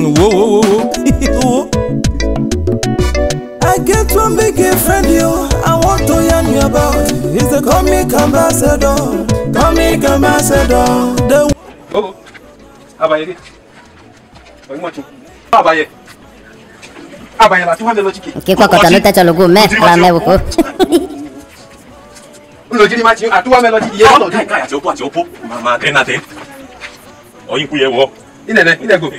wo wo wo. I get one big friend yo. I want to yarn you about. He's a comic ambassador, comic ambassador. The oh, Abaye, oyin mo tun, Abaye, Abaye la ti wa bẹ lọ jike. Kíkọ́ kọ̀tà ló tẹ̀sán lógún mẹ́ẹ̀ la mẹ́wò kó. Nlojì ni ma ti àtúwà mẹ́ lọ jike. Àwọn ọ̀dọ́ ìka àti opó àti opó, màmá àtẹ́nàtẹ́, ọ̀yin kú yẹ wọ, ilẹ̀ náà ilẹ̀ gòkè.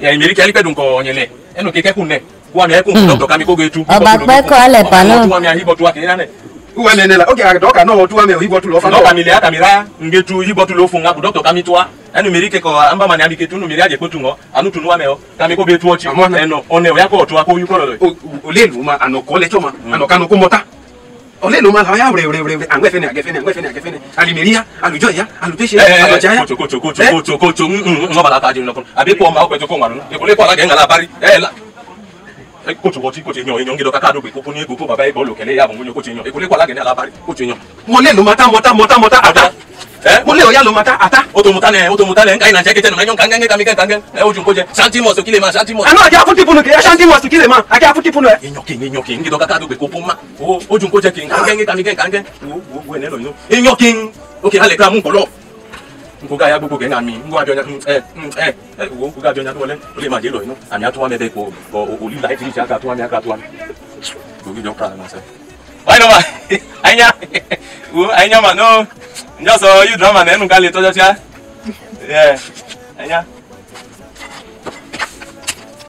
meri kɛ alikɛ dun kɔ ɲɛlɛ ɛnu kɛ kɛkun nɛ wani ɛkun dɔkitɔ kami ko getu. ɔba pɛ kɔ alɛ pano. tuwa mi ahi bɔ tuwa kɛnɛ nɛ. uwa nɛnɛ la ok dɔ ka nɔwɔ tuwa mi o hi bɔ tu lɔ fan. dɔ kami lɛ akami ra ngetu hi bɔ tu lɔ fun tuwa ɛnu meri kɛ kɔ anba mani ami ketu nu meri adze kotu anu tunu wa mɛ o kami ko be tuwɔ tsi ɛnɔ ɔnɛ o ya kɔ tuwa ko yi kɔlɔ lɛ. o le lu ma anɔ kɔ ma anɔ kanu ko ọlẹ́ ló máa la ọyá rẹ̀ rẹ̀ rẹ̀ àwọn ẹ̀fẹ̀ ni àgẹ̀fẹ̀ ni àwọn ẹ̀fẹ̀ ni àgẹ̀fẹ̀ ni alìmẹ̀ríyà alùjọ ìyá alùjẹsẹ̀ àlọ́jáyà. Eh, kòtò kòtò kòtò kòtò kòtò ń wọ́n bá la ta di lọ́kùn àbí kò ọmọ àwòpẹ̀tọ̀ kò wà lónìí èkó lẹ́kọ̀ọ́ alága ẹ̀ńgà lábárí ẹ̀ kòtò kòtò kòtò yan yan gidan kakado gbé kókó ní egbò bàbá ìbọn lòkẹ́lẹ́ yàbọ̀ mú yan kòtò yan èkó lẹ́kọ̀ọ́ alága ẹ̀ńgà lábárí kòtò yan. mọ̀lẹ́ ló máa tá mọ́tá mọ́tá mọ́tá àdá mo lè ọ̀yá lo ma ta ata. o tó mu ta nẹ o tó mu ta nẹ nka ina jẹ kete nana kankan kankan kankan kankan ẹ o jun ko jẹ santimọ sokile ma santimọ. ẹ n'o jẹ afuti punu kì í santimọ sokile ma a jẹ afuti punu ẹ. ìyànkin ìyànkin n kì í dọ́ka káàdùn pé kó pọ́n ma o o jun ko jẹ kì í kankan kankan kankan wo wo wo ẹ̀ lọ yín o ìyànkin ok alẹ́ ká mú nkọ́lọ́ nkoga ya gbogbo gẹ́gẹ́ àmì nkoga jọnya tún ẹ ẹ ẹ wo nkoga jọnya tún wọlé o lè máa jẹ lọ inú àmì àtúwámẹ́bẹ́ kọ olùlà ẹ̀ Why no ma anya wo anya ma no njọsọ you drama then you ká lè tọjọ tíá anya.